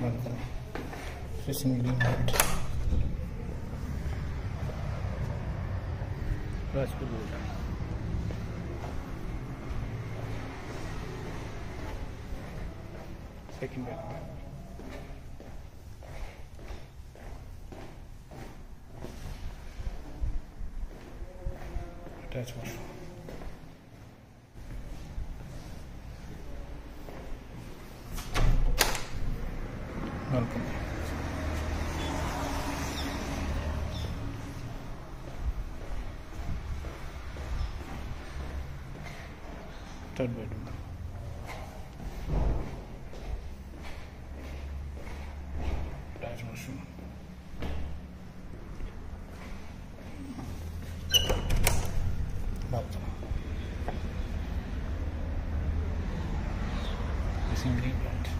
Balcony. Facing green light. Rajpur Road. Second bedroom. Attached washroom. Balcony. Third bedroom. Attached. Facing green light.